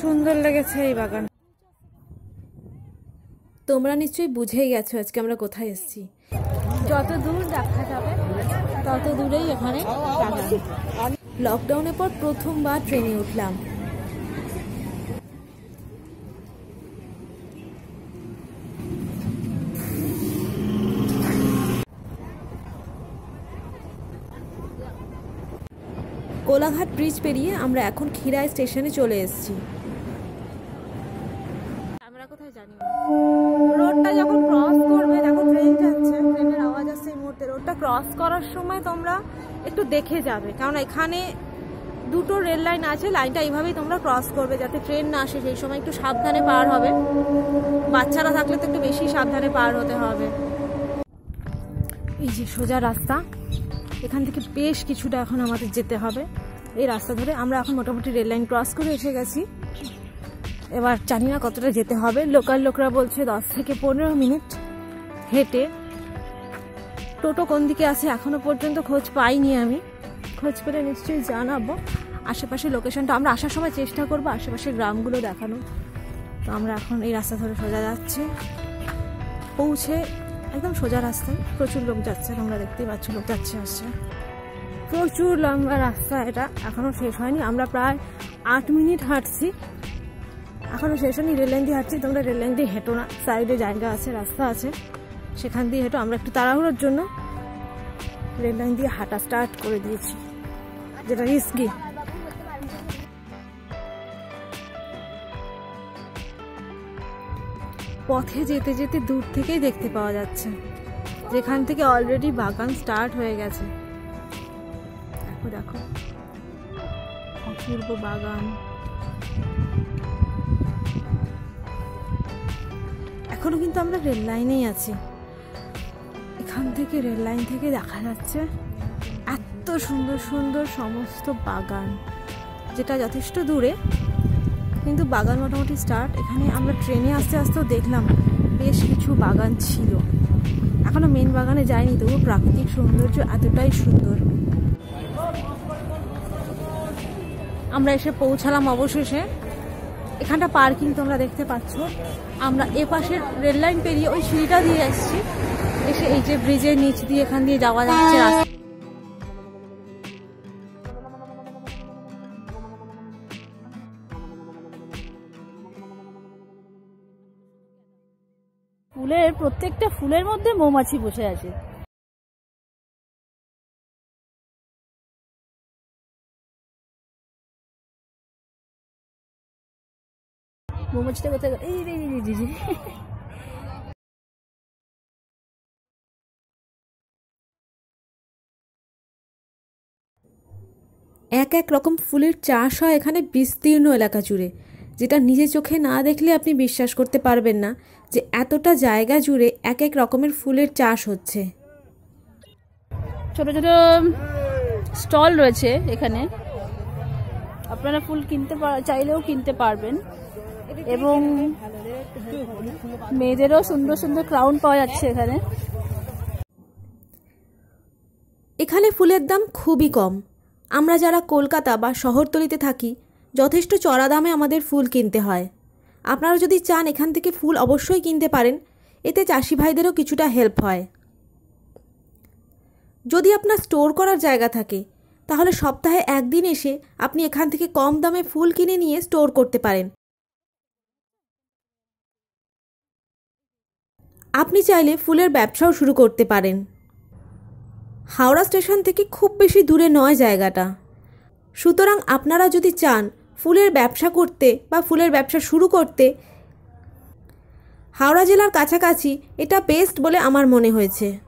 সুন্দর লেগেছে এই বাগান। তোমরা নিশ্চয়ই বুঝেই গেছো আজকে আমরা কোথায় এসেছি। যত দূর দেখা যাবে, তত দূরেই এখানে লকডাউনের পর প্রথমবার ট্রেনে উঠলাম। কোলাঘাট ব্রিজ পেরিয়ে আমরা এখন খিরাই স্টেশনে চলে এসেছি। করার সময় তোমরা একটু দেখে যাবে। কারণ এখানে দুটো রেল লাইন আছে, লাইনটা এইভাবেই তোমরা ক্রস করবে যাতে ট্রেন না আসে। সেই সময় একটু সাবধানে পার হবে। বাচ্চারা থাকলে তো একটু বেশি সাবধানে পার হতে হবে। এই যে সোজা রাস্তা, এখান থেকে বেশ কিছুটা এখন আমাদের যেতে হবে। এই রাস্তা ধরে আমরা এখন মোটামুটি রেল লাইন ক্রস করে এসে গেছি। এবার জানি না কতটা যেতে হবে। লোকাল লোকরা বলছে দশ থেকে পনেরো মিনিট হেঁটে টোটো কোন দিকে আছে এখনও পর্যন্ত খোঁজ পাইনি আমি। খোঁজ পেলে নিশ্চয়ই জানাব। আশেপাশে লোকেশনটা আমরা আসার সময় চেষ্টা করব আশেপাশের গ্রামগুলো দেখানো তো আমরা এখন এই রাস্তা ধরে সোজা যাচ্ছি। পৌঁছে একদম সোজা রাস্তায় প্রচুর লোক যাচ্ছে আমরা দেখতেই পাচ্ছি লোক যাচ্ছে, আসছে। প্রচুর লম্বা রাস্তা এটা, এখনও শেষ হয়নি। আমরা প্রায় আট মিনিট হাঁটছি। এখনও শেষ হয়নি, রেল লাইন দিয়ে হাঁটছি। তোমরা রেল লাইন দিয়ে হেঁটো না। সাইডে জায়গা আছে, রাস্তা আছে। সেখান দিয়ে হেঁটো, আমরা একটু তাড়াহুড়োর জন্য রেল লাইন দিয়ে হাঁটা স্টার্ট করে দিয়েছি, যেটা রিস্কি পথে যেতে যেতে দূর থেকেই দেখতে পাওয়া যাচ্ছে, যেখান থেকে অলরেডি বাগান স্টার্ট হয়ে গেছে। দেখো দেখো। অপূর্ব বাগান। এখনও কিন্তু আমরা রেল লাইনেই আছি। এখান থেকে রেল লাইন থেকে দেখা যাচ্ছে এত সুন্দর সুন্দর সমস্ত বাগান, যেটা যথেষ্ট দূরে, কিন্তু বাগান মোটামুটি স্টার্ট এখানে আমরা ট্রেনে আস্তে আস্তেও দেখলাম বেশ কিছু বাগান ছিল। এখনও মেন বাগানে যায়নি তবু প্রাকৃতিক সৌন্দর্য এতটাই সুন্দর। আমরা এসে পৌঁছালাম অবশেষে। এখানটা পার্কিং তোমরা দেখতে পাচ্ছ। আমরা এ পাশের রেল লাইন পেরিয়ে ওই সিঁড়িটা দিয়ে এসেছি। এসে এই যে ব্রিজের নিচ দিয়ে এখান দিয়ে যাওয়া যাচ্ছে ফুলের প্রত্যেকটা ফুলের মধ্যে মৌমাছি বসে আছে মৌমাছিটা কোথায়? এই এক এক রকম ফুলের চাষ হয় এখানে বিস্তীর্ণ এলাকা জুড়ে যেটা নিজে চোখে না দেখলে আপনি বিশ্বাস করতে পারবেন না যে এতটা জায়গা জুড়ে এক এক রকমের ফুলের চাষ হচ্ছে। ছোট ছোট স্টল রয়েছে এখানে। আপনারা ফুল কিনতে চাইলেও কিনতে পারবেন। এবং মেয়েদেরও সুন্দর সুন্দর ক্রাউন পাওয়া যাচ্ছে এখানে। এখানে ফুলের দাম খুবই কম। আমরা যারা কলকাতা বা শহরতলিতে থাকি, যথেষ্ট চড়া দামে আমাদের ফুল কিনতে হয়। আপনারা যদি চান এখান থেকে ফুল অবশ্যই কিনতে পারেন, এতে চাষি ভাইদেরও কিছুটা হেল্প হয়। যদি আপনার স্টোর করার জায়গা থাকে, তাহলে সপ্তাহে একদিন এসে আপনি এখান থেকে কম দামে ফুল কিনে নিয়ে স্টোর করতে পারেন। আপনি চাইলে ফুলের ব্যবসাও শুরু করতে পারেন। হাওড়া স্টেশন থেকে খুব বেশি দূরে নয় জায়গাটা। সুতরাং আপনারা যদি চান ফুলের ব্যবসা করতে বা ফুলের ব্যবসা শুরু করতে, হাওড়া জেলার কাছাকাছি এটা বেস্ট বলে আমার মনে হয়েছে।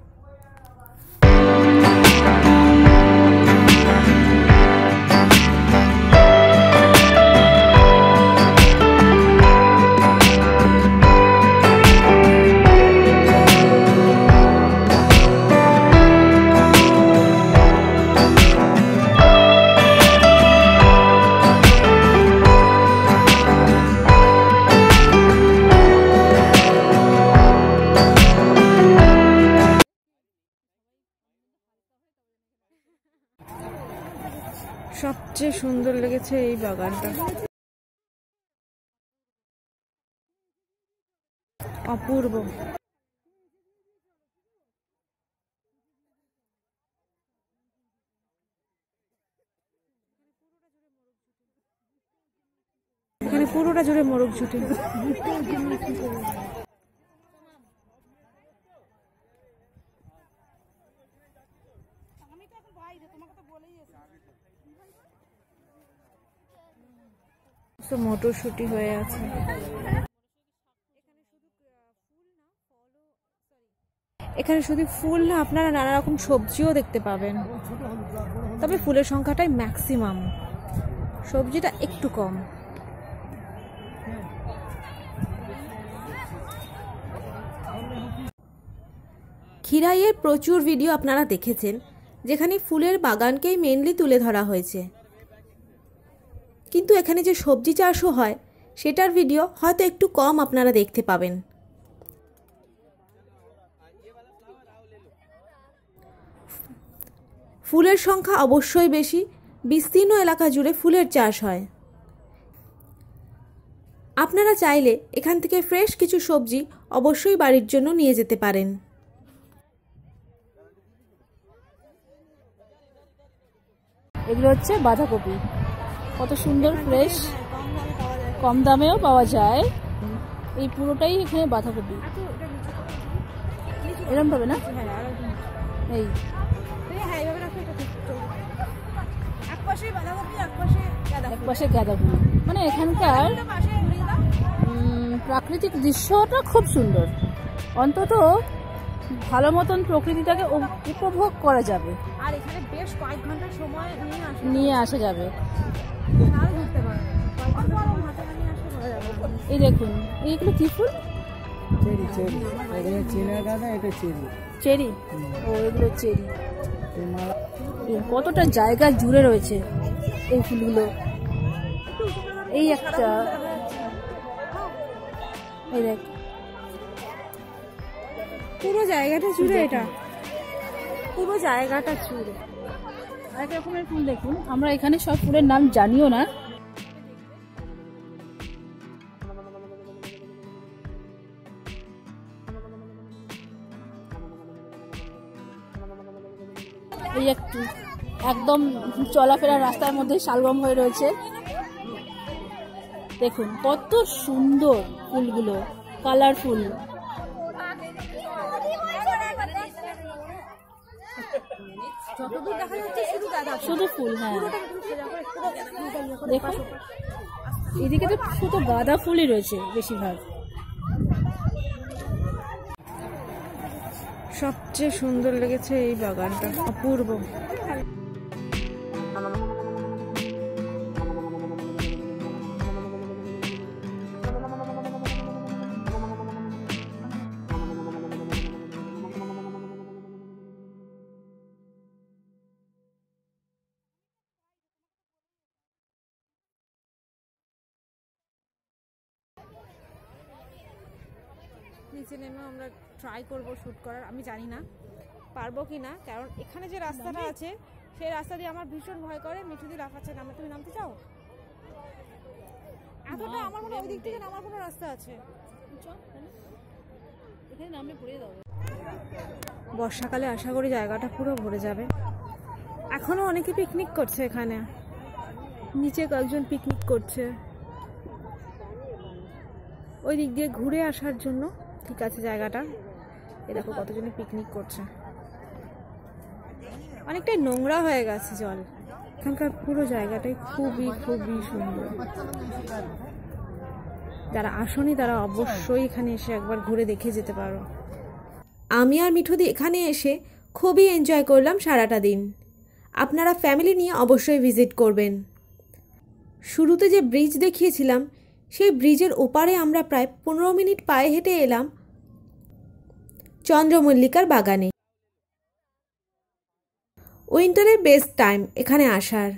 সবচেয়ে সুন্দর লেগেছে এই বাগানটা। অপূর্ব। এখানে পুরোটা জুড়ে মোরগ ছুটি ঝুটে মটরশুটি হয়ে আছে। এখানে শুধু ফুল না, আপনারা নানা রকম সবজিও দেখতে পাবেন। তবে ফুলের সংখ্যাটাই ম্যাক্সিমাম সবজিটা একটু কম। খিরাইয়ের প্রচুর ভিডিও আপনারা দেখেছেন, যেখানে ফুলের বাগানকেই মেনলি তুলে ধরা হয়েছে। কিন্তু এখানে যে সবজি চাষও হয়, সেটার ভিডিও হয়তো একটু কম আপনারা দেখতে পাবেন। ফুলের সংখ্যা অবশ্যই বেশি, বিস্তীর্ণ এলাকা জুড়ে ফুলের চাষ হয়। আপনারা চাইলে এখান থেকে ফ্রেশ কিছু সবজি অবশ্যই বাড়ির জন্য নিয়ে যেতে পারেন। এগুলো হচ্ছে বাঁধাকপি। কত সুন্দর ফ্রেশ কম দামেও পাওয়া যায়। এই পুরোটাই এখানে বাঁধাকপি। এরম পাবে না? এই। এক পাশে গাঁদা ফুল মানে এখানকার প্রাকৃতিক দৃশ্যটা খুব সুন্দর। অন্তত ভালো মতন প্রকৃতিটাকে উপভোগ করা যাবে। আর এখানে বেশ কয়েক ঘণ্টা সময় নিয়ে আসা যাবে। এই দেখুন এইগুলো কি ফুল? Cherry cherry. এখানে চীনা গাঁদা এটা চেরি। চেরি? ও এগুলো চেরি। কতটা জায়গা জুড়ে রয়েছে এই ফুলগুলো। এই একটা এই দেখ। পুরো জায়গাটা জুড়ে এটা। পুরো জায়গাটা জুড়ে। রকমের ফুল দেখুন। আমরা এখানে সব ফুলের নাম জানিও না। একটু একদম চলাফেরা রাস্তার মধ্যে শালগম হয়ে রয়েছে। দেখুন, কত সুন্দর ফুলগুলো কালারফুল যতদূর দেখা যাচ্ছে শুধু গাঁদা শুধু ফুল হ্যাঁ। দেখো এদিকে তো শুধু গাঁদা ফুলই রয়েছে বেশিরভাগ। সবচেয়ে সুন্দর লেগেছে এই বাগানটা। অপূর্ব। নিচে নেমে আমরা ট্রাই করব শ্যুট করার আমি জানি না। পারব কি না? কারণ এখানে যে রাস্তাটা আছে সেই রাস্তা দিয়ে আমার ভীষণ ভয় করে। মিঠুদি লাফাচ্ছে নামে তুমি নামতে চাও? এতটা আমার মনে হয় ওই দিক থেকে নামার কোনো রাস্তা আছে। এখানে নামলে পড়ে দাও বর্ষাকালে আশা করি জায়গাটা পুরো ভরে যাবে। এখনও অনেকে পিকনিক করছে এখানে। নিচে কয়েকজন পিকনিক করছে। ওই দিক দিয়ে ঘুরে আসার জন্য ঠিক আছে জায়গাটা। এ দেখো কতজনে পিকনিক করছে। অনেকটাই নোংরা হয়ে গেছে জল। এখানকার পুরো জায়গাটাই খুবই খুবই সুন্দর। যারা আসনি তারা অবশ্যই এখানে এসে একবার ঘুরে দেখে যেতে পারো। আমি আর মিঠুদি এখানে এসে খুবই এনজয় করলাম সারাটা দিন। আপনারা ফ্যামিলি নিয়ে অবশ্যই ভিজিট করবেন। শুরুতে যে ব্রিজ দেখিয়েছিলাম, সেই ব্রিজের ওপারে আমরা প্রায় পনেরো মিনিট পায়ে হেঁটে এলাম। চন্দ্রমল্লিকার বাগানে। উইন্টারের বেস্ট টাইম এখানে আসার।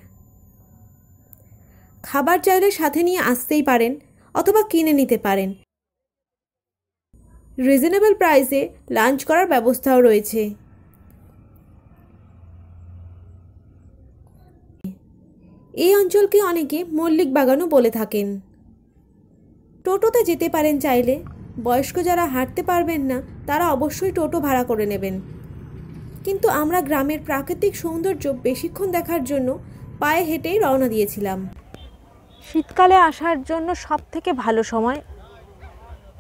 খাবার চাইলে সাথে নিয়ে আসতেই পারেন অথবা কিনে নিতে পারেন। রিজনেবল প্রাইসে লাঞ্চ করার ব্যবস্থাও রয়েছে। এই অঞ্চলকে অনেকে মল্লিক বাগানও বলে থাকেন। টোটোতে যেতে পারেন চাইলে বয়স্ক যারা হাঁটতে পারবেন না, তারা অবশ্যই টোটো ভাড়া করে নেবেন। কিন্তু আমরা গ্রামের প্রাকৃতিক সৌন্দর্য বেশিক্ষণ দেখার জন্য পায়ে হেঁটেই রওনা দিয়েছিলাম। শীতকালে আসার জন্য সব থেকে ভালো সময়?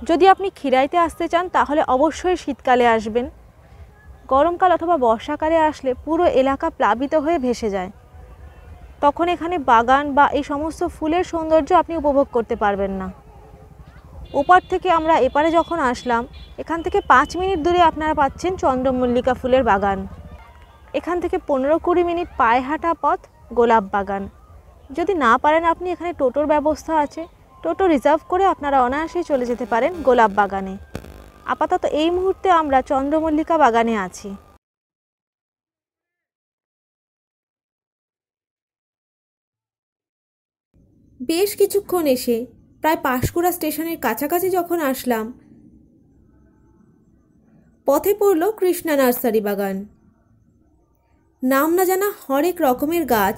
যদি আপনি খিরাইতে আসতে চান, তাহলে অবশ্যই শীতকালে আসবেন। গরমকাল অথবা বর্ষাকালে আসলে পুরো এলাকা প্লাবিত হয়ে ভেসে যায়। তখন এখানে বাগান বা এই সমস্ত ফুলের সৌন্দর্য আপনি উপভোগ করতে পারবেন না। ওপার থেকে আমরা এপারে যখন আসলাম, এখান থেকে পাঁচ মিনিট দূরে আপনারা পাচ্ছেন চন্দ্রমল্লিকা ফুলের বাগান। এখান থেকে পনেরো কুড়ি মিনিট পায়ে হাঁটা পথ গোলাপ বাগান। যদি না পারেন আপনি এখানে টোটোর ব্যবস্থা আছে। টোটো রিজার্ভ করে আপনারা অনায়াসেই চলে যেতে পারেন গোলাপ বাগানে। আপাতত এই মুহূর্তে আমরা চন্দ্রমল্লিকা বাগানে আছি। বেশ কিছুক্ষণ এসে প্রায় পাঁশকুড়া স্টেশনের কাছাকাছি যখন আসলাম, পথে পড়ল কৃষ্ণা নার্সারি বাগান। নাম না জানা হরেক রকমের গাছ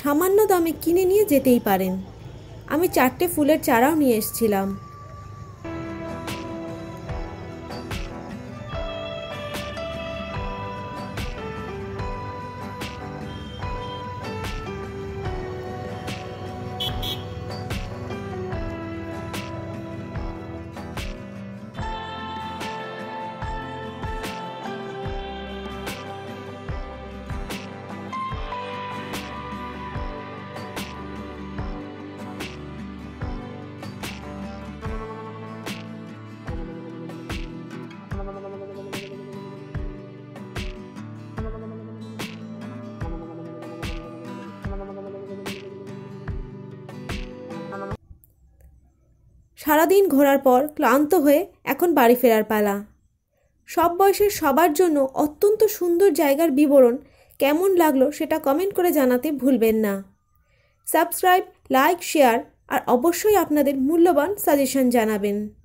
সামান্য দামে কিনে নিয়ে যেতেই পারেন। আমি চারটে ফুলের চারাও নিয়ে এসেছিলাম। সারাদিন ঘোরার পর ক্লান্ত হয়ে এখন বাড়ি ফেরার পালা। সব বয়সের সবার জন্য অত্যন্ত সুন্দর জায়গার বিবরণ কেমন লাগল সেটা কমেন্ট করে জানাতে ভুলবেন না। সাবস্ক্রাইব লাইক শেয়ার আর অবশ্যই আপনাদের মূল্যবান সাজেশন জানাবেন।